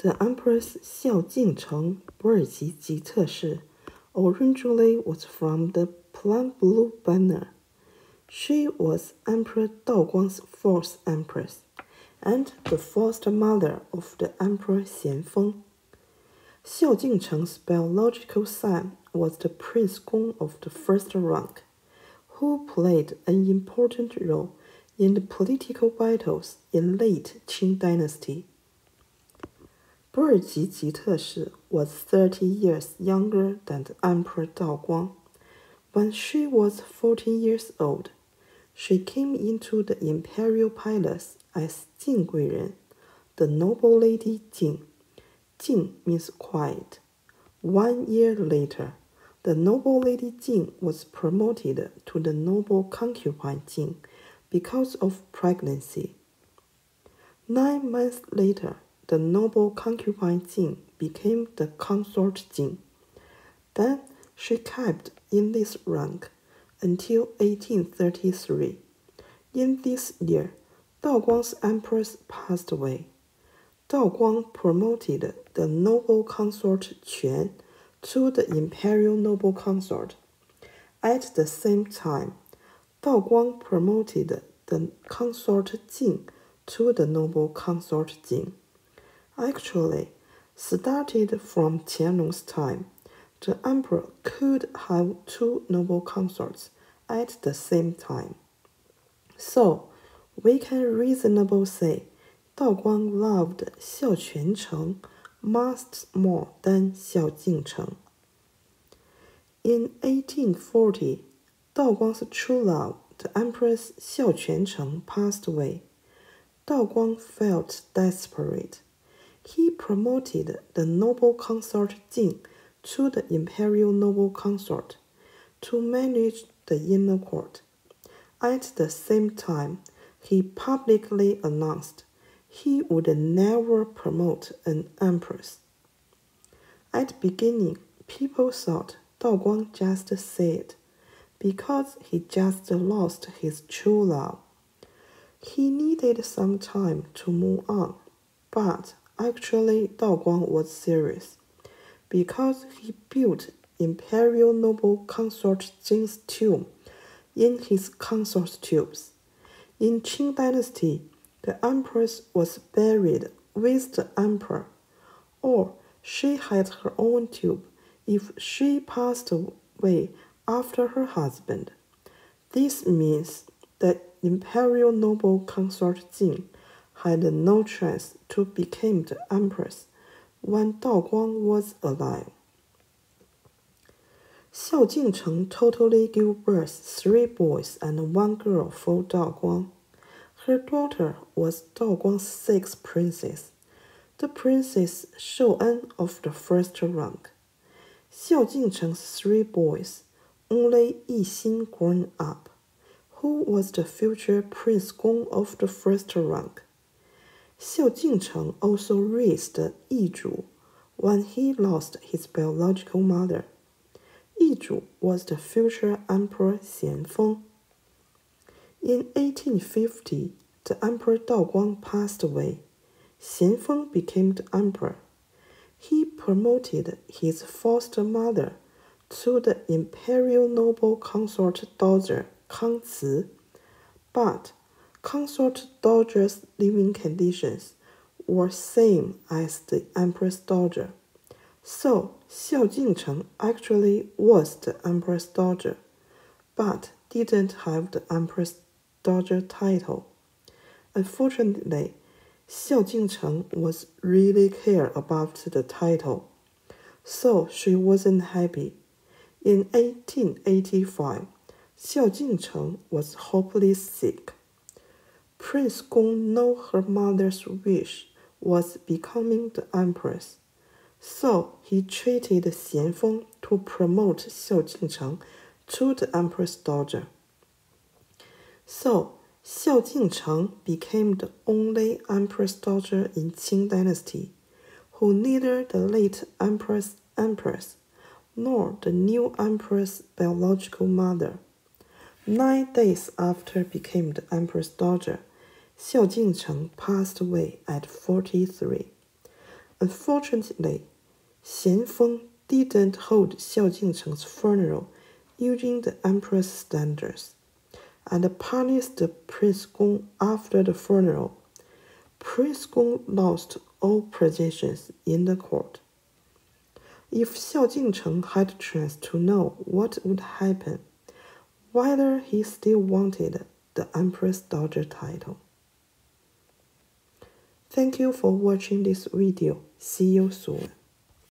The Empress Xiaojing Cheng, Borjigit originally was from the Plain Blue Banner. She was Emperor Daoguang's fourth empress and the foster mother of the Emperor Xianfeng. Xiaojing Cheng's biological son was the Prince Gong of the first rank, who played an important role in the political battles in late Qing dynasty. 博尔吉吉特氏 was 30 years younger than the Emperor Daoguang. When she was 14 years old, she came into the imperial palace as Jing Guiren, the noble lady Jing. Jing means quiet. One year later, the noble lady Jing was promoted to the noble concubine Jing because of pregnancy. Nine months later, the noble concubine Jing became the consort Jing. Then she kept in this rank until 1833. In this year, Dao Guang's empress passed away. Dao Guang promoted the noble consort Quan to the imperial noble consort. At the same time, Dao Guang promoted the consort Jing to the noble consort Jing. Actually, started from Qianlong's time, the emperor could have two noble consorts at the same time. So, we can reasonably say Dao Guang loved Xiao Quancheng much more than Xiao Jingcheng. In 1840, Dao Guang's true love, the Empress Xiao Quancheng, passed away. Dao Guang felt desperate. He promoted the noble consort Jing to the imperial noble consort to manage the inner court. At the same time, he publicly announced he would never promote an empress. At beginning, people thought Dao Guang just said because he just lost his true love. He needed some time to move on, but actually Dao Guang was serious because he built imperial noble consort Jing's tomb in his consort's tubes. In Qing dynasty, the empress was buried with the emperor, or she had her own tube if she passed away after her husband. This means that imperial noble consort Jing had no chance to become the empress when Dao Guang was alive. Xiao Jingcheng totally gave birth three boys and one girl for Dao Guang. Her daughter was Dao Guang's sixth princess, the Princess Shou'en of the first rank. Xiao Jingcheng's three boys, only Yi Xin grown up, who was the future Prince Gong of the first rank. Xiao Jingcheng also raised Yi Zhu when he lost his biological mother. Yi Zhu was the future Emperor Xianfeng. In 1850, the Emperor Dao Guang passed away. Xianfeng became the emperor. He promoted his foster mother to the imperial noble consort dowager Kang Ci, but consort dowager's living conditions were same as the empress dowager. So Xiao Jingcheng actually was the empress dowager, but didn't have the empress dowager title. Unfortunately, Xiao Jingcheng was really care about the title, so she wasn't happy. In 1885, Xiao Jingcheng was hopelessly sick. Prince Gong knew her mother's wish was becoming the empress, so he treated Xianfeng to promote Xiao Jingcheng to the empress dowager. So Xiao Jingcheng became the only empress dowager in Qing dynasty who neither the late empress empress nor the new empress biological mother. Nine days after became the empress dowager, Xiao Jingcheng passed away at 43. Unfortunately, Xian Feng didn't hold Xiao Jingcheng's funeral using the emperor's standards, and punished Prince Gong after the funeral. Prince Gong lost all positions in the court. If Xiao Jingcheng had a chance to know what would happen, whether he still wanted the Emperor's daughter title. Thank you for watching this video. See you soon.